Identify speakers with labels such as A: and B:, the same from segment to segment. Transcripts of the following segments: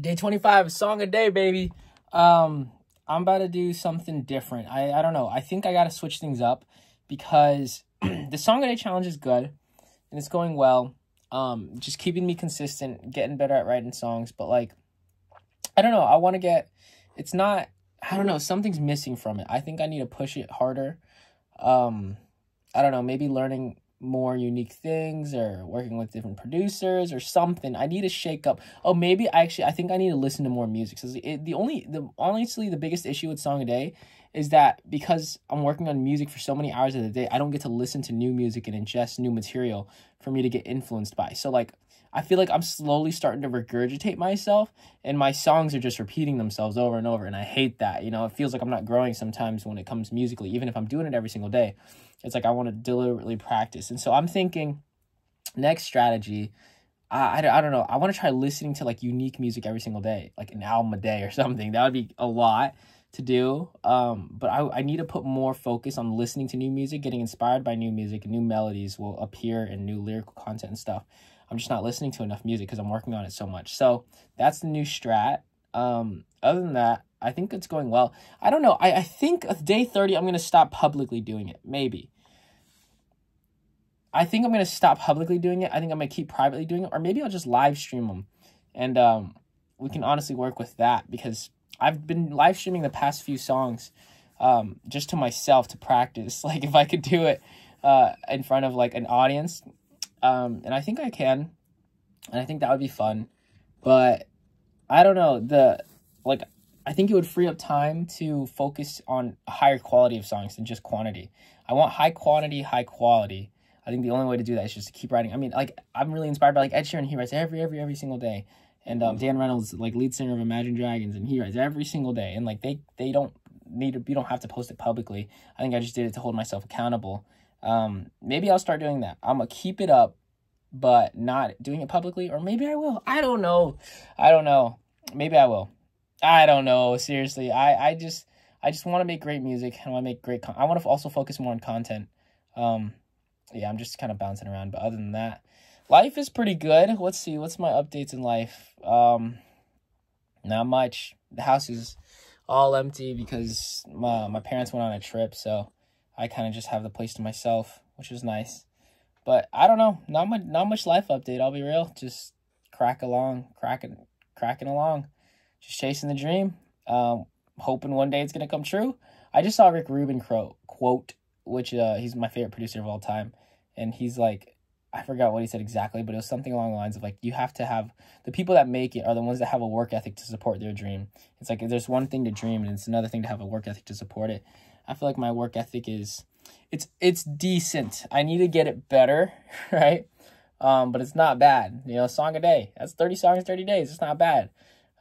A: Day 25, song a day, baby. Um, I'm about to do something different. I, I don't know. I think I got to switch things up because the song a day challenge is good and it's going well. Um, just keeping me consistent, getting better at writing songs. But like, I don't know. I want to get. It's not. I don't know. Something's missing from it. I think I need to push it harder. Um, I don't know. Maybe learning more unique things or working with different producers or something. I need to shake up. Oh, maybe I actually I think I need to listen to more music. So it, the only the honestly the biggest issue with song a day is that because I'm working on music for so many hours of the day, I don't get to listen to new music and ingest new material for me to get influenced by. So like I feel like I'm slowly starting to regurgitate myself and my songs are just repeating themselves over and over and I hate that. You know, it feels like I'm not growing sometimes when it comes musically even if I'm doing it every single day. It's like I want to deliberately practice. And so I'm thinking next strategy I, I, I don't know. I want to try listening to like unique music every single day, like an album a day or something. That would be a lot to do. Um, but I, I need to put more focus on listening to new music, getting inspired by new music, and new melodies will appear in new lyrical content and stuff. I'm just not listening to enough music because I'm working on it so much. So that's the new strat. Um, other than that, I think it's going well. I don't know. I, I think day 30, I'm going to stop publicly doing it. Maybe. I think I'm going to stop publicly doing it. I think I'm going to keep privately doing it. Or maybe I'll just live stream them. And um, we can honestly work with that because I've been live streaming the past few songs um, just to myself to practice. Like if I could do it uh, in front of like an audience, um, and I think I can, and I think that would be fun. But I don't know the like. I think it would free up time to focus on a higher quality of songs than just quantity. I want high quantity, high quality. I think the only way to do that is just to keep writing. I mean, like I'm really inspired by like Ed Sheeran. He writes every every every single day and um, Dan Reynolds, like lead singer of Imagine Dragons, and he writes every single day. And like they they don't need to, you don't have to post it publicly. I think I just did it to hold myself accountable. Um, maybe I'll start doing that. I'm gonna keep it up, but not doing it publicly, or maybe I will. I don't know. I don't know. Maybe I will. I don't know. Seriously, I I just I just want to make great music. And I want to make great. I want to also focus more on content. Um, yeah, I'm just kind of bouncing around, but other than that life is pretty good. Let's see, what's my updates in life? Um, not much. The house is all empty because my my parents went on a trip, so I kind of just have the place to myself, which is nice. But I don't know, not much, not much life update. I'll be real, just crack along, cracking, cracking along, just chasing the dream. Um, hoping one day it's gonna come true. I just saw Rick Rubin quote, which uh, he's my favorite producer of all time, and he's like, I forgot what he said exactly, but it was something along the lines of like you have to have the people that make it are the ones that have a work ethic to support their dream. It's like there's one thing to dream and it's another thing to have a work ethic to support it. I feel like my work ethic is it's it's decent. I need to get it better, right? Um, but it's not bad. You know, song a day. That's 30 songs 30 days. It's not bad.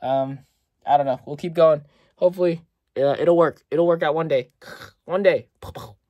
A: Um, I don't know. We'll keep going. Hopefully, uh, it'll work. It'll work out one day. One day.